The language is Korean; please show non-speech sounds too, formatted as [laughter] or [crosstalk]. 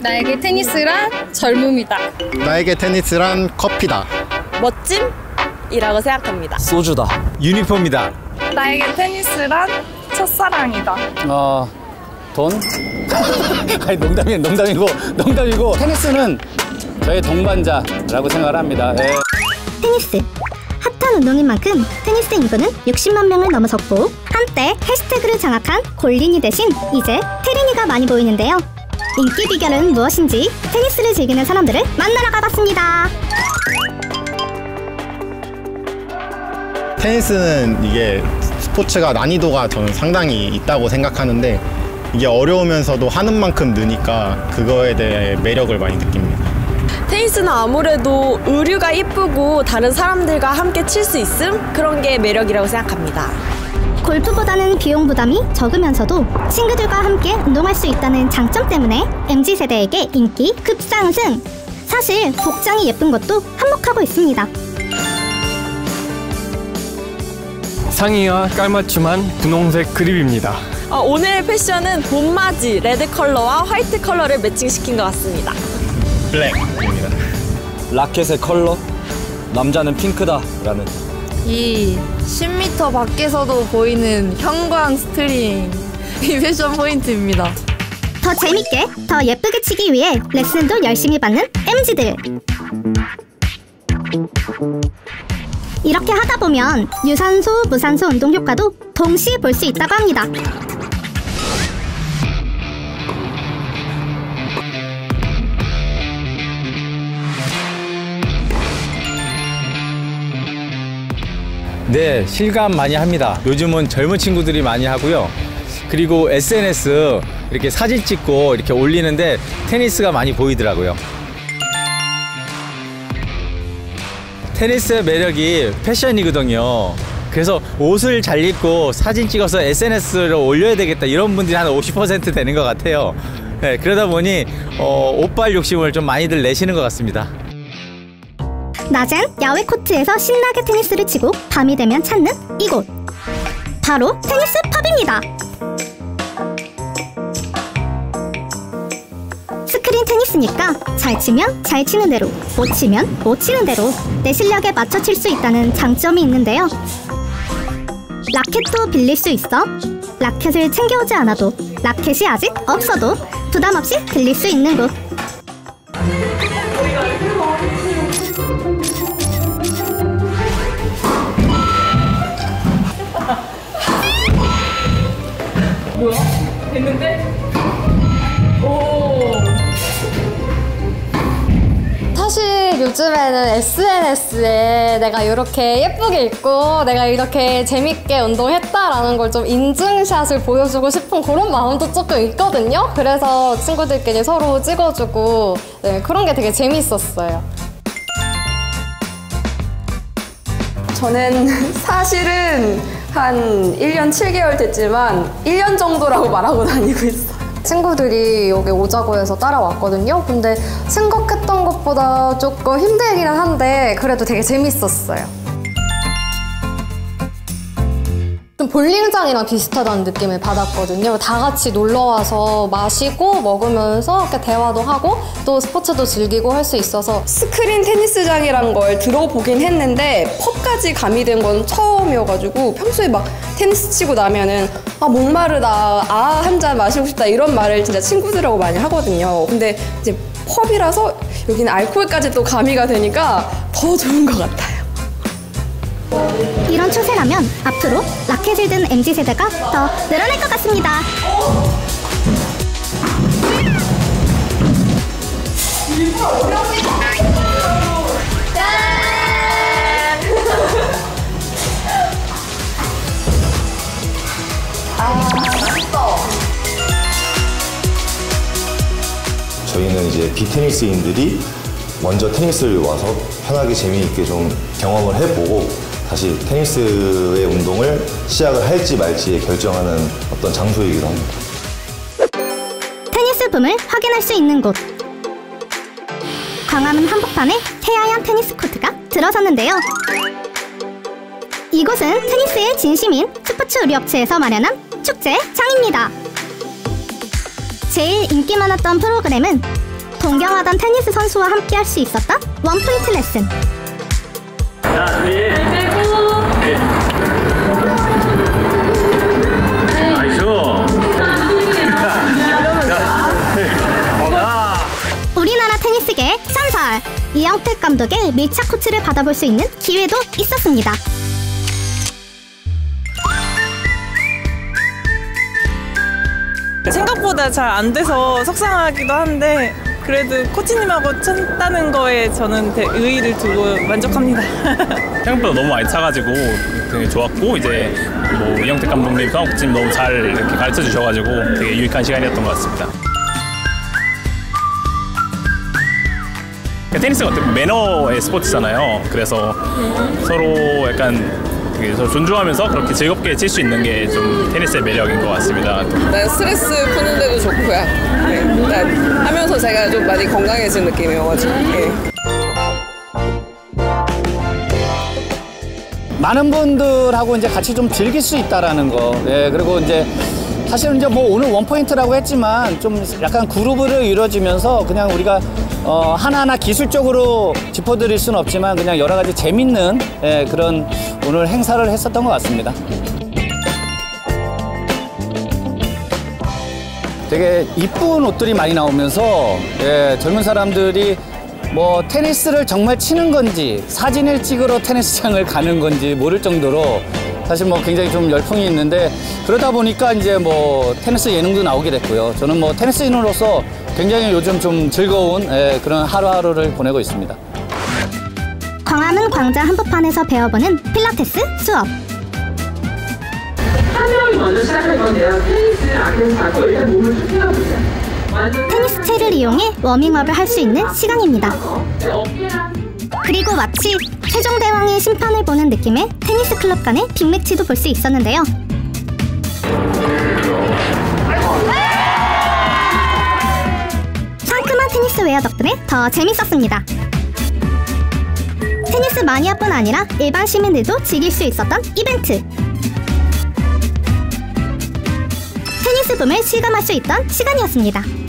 나에게 테니스란 젊음이다. 나에게 테니스란 커피다. 멋짐이라고 생각합니다. 소주다. 유니폼이다. 나에게 테니스란 첫사랑이다. 어, 돈? [laughs] 아니 농담이 농담이고 농담이고 테니스는 저의 동반자라고 생각을 합니다. 예. 테니스. 핫한 운동인 만큼 테니스 인구는 60만 명을 넘어섰고 한때 해시태그를 장악한 골린이 대신 이제 테린이가 많이 보이는데요. 인기 비결은 무엇인지 테니스를 즐기는 사람들을 만나러 가봤습니다. 테니스는 이게 스포츠가 난이도가 저는 상당히 있다고 생각하는데 이게 어려우면서도 하는 만큼 느니까 그거에 대해 매력을 많이 느낍니다. 테니스는 아무래도 의류가 이쁘고 다른 사람들과 함께 칠 수 있음 그런 게 매력이라고 생각합니다. 골프보다는 비용 부담이 적으면서도 친구들과 함께 운동할 수 있다는 장점 때문에 MZ세대에게 인기 급상승! 사실 복장이 예쁜 것도 한몫하고 있습니다. 상의와 깔맞춤한 분홍색 그립입니다. 어, 오늘 패션은 봄맞이 레드 컬러와 화이트 컬러를 매칭시킨 것 같습니다. 블랙입니다. 라켓의 컬러 남자는 핑크다 라는 이 10m 밖에서도 보이는 형광 스트링 [laughs] 이 패션 포인트입니다. 더 재밌게, 더 예쁘게 치기 위해 레슨도 열심히 받는 MZ들. 이렇게 하다 보면 유산소, 무산소 운동 효과도 동시에 볼 수 있다고 합니다. 네, 실감 많이 합니다. 요즘은 젊은 친구들이 많이 하고요. 그리고 SNS 이렇게 사진 찍고 이렇게 올리는데 테니스가 많이 보이더라고요. 테니스의 매력이 패션이거든요. 그래서 옷을 잘 입고 사진 찍어서 SNS로 올려야 되겠다 이런 분들이 한 50% 되는 것 같아요. 네, 그러다 보니 어, 옷발 욕심을 좀 많이들 내시는 것 같습니다. 낮엔 야외 코트에서 신나게 테니스를 치고 밤이 되면 찾는 이곳. 바로 테니스 펍입니다. 스크린 테니스니까 잘 치면 잘 치는 대로, 못 치면 못 치는 대로 내 실력에 맞춰 칠 수 있다는 장점이 있는데요. 라켓도 빌릴 수 있어 라켓을 챙겨오지 않아도 라켓이 아직 없어도 부담 없이 빌릴 수 있는 곳. 사실 요즘에는 SNS에 내가 이렇게 예쁘게 입고 내가 이렇게 재밌게 운동했다라는 걸 좀 인증샷을 보여주고 싶은 그런 마음도 조금 있거든요. 그래서 친구들끼리 서로 찍어주고 네, 그런 게 되게 재밌었어요. 저는 사실은 한 1년 7개월 됐지만 1년 정도라고 [laughs] 말하고 다니고 있어요. 친구들이 여기 오자고 해서 따라왔거든요. 근데 생각했던 것보다 조금 힘들기는 한데 그래도 되게 재밌었어요. 좀 볼링장이랑 비슷하다는 느낌을 받았거든요. 다 같이 놀러 와서 마시고 먹으면서 이렇게 대화도 하고 또 스포츠도 즐기고 할 수 있어서 스크린 테니스장이란 걸 들어보긴 했는데 펍까지 가미된 건 처음이어가지고 평소에 막 테니스 치고 나면은 아 목마르다 아 한 잔 마시고 싶다 이런 말을 진짜 친구들하고 많이 하거든요. 근데 이제 펍이라서 여기는 알코올까지 또 가미가 되니까 더 좋은 것 같아요. 이런 추세라면 앞으로 라켓을 든 MZ세대가 더 늘어날 것 같습니다. 저희는 이제 비테니스인들이 먼저 테니스를 와서 편하게 재미있게 좀 경험을 해보고 다시 테니스의 운동을 시작을 할지 말지 결정하는 어떤 장소이기도 합니다. 테니스 붐을 확인할 수 있는 곳. 광화문 한복판에 태아연 테니스 코트가 들어섰는데요. 이곳은 테니스의 진심인 스포츠 의류업체에서 마련한 축제 장입니다. 제일 인기 많았던 프로그램은 동경하던 테니스 선수와 함께 할 수 있었던 원포인트 레슨. 우리나 이영택 감독의 밀착 코치를 받아볼 수 있는 기회도 있었습니다. 생각보다 잘 안 돼서 속상하기도 한데 그래도 코치님하고 쳤다는 거에 저는 대- 의의를 두고 만족합니다. [laughs] 생각보다 너무 알차가지고 되게 좋았고 이제 뭐 이영택 감독님 사업팀 너무 잘 이렇게 가르쳐 주셔가지고 되게 유익한 시간이었던 것 같습니다. 테니스가 어떻게 매너의 스포츠잖아요. 그래서 서로 약간 되게 서로 존중하면서 그렇게 즐겁게 칠 수 있는 게 좀 테니스의 매력인 것 같습니다. 일단 스트레스 푸는데도 좋고요. 네, 일단 하면서 제가 좀 많이 건강해진 느낌이어가지고. 예. 많은 분들하고 이제 같이 좀 즐길 수 있다라는 거. 예, 그리고 이제 사실은 이제 뭐 오늘 원포인트라고 했지만 좀 약간 그룹으로 이루어지면서 그냥 우리가 어, 하나하나 기술적으로 짚어드릴 수는 없지만 그냥 여러 가지 재밌는 예, 그런 오늘 행사를 했었던 것 같습니다. 되게 이쁜 옷들이 많이 나오면서 예, 젊은 사람들이 뭐 테니스를 정말 치는 건지 사진을 찍으러 테니스장을 가는 건지 모를 정도로 사실 뭐 굉장히 좀 열풍이 있는데 그러다 보니까 이제 뭐 테니스 예능도 나오게 됐고요. 저는 뭐 테니스인으로서 굉장히 요즘 좀 즐거운 예, 그런 하루하루를 보내고 있습니다. 광화문 광장 한복판에서 배워보는 필라테스 수업. 한 명이 먼저 시작할 건데요. 테니스 라켓을 잡고 일단 몸을 쭉 펴보세요. 테니스 채를 이용해 워밍업을 할 수 있는 시간입니다. 어깨랑 그리고 마치 최종 대왕의 심판을 보는 느낌의 테니스 클럽 간의 빅매치도 볼 수 있었는데요. 상큼한 테니스 웨어 덕분에 더 재밌었습니다. 테니스 마니아뿐 아니라 일반 시민들도 즐길 수 있었던 이벤트. 테니스 붐을 실감할 수 있던 시간이었습니다.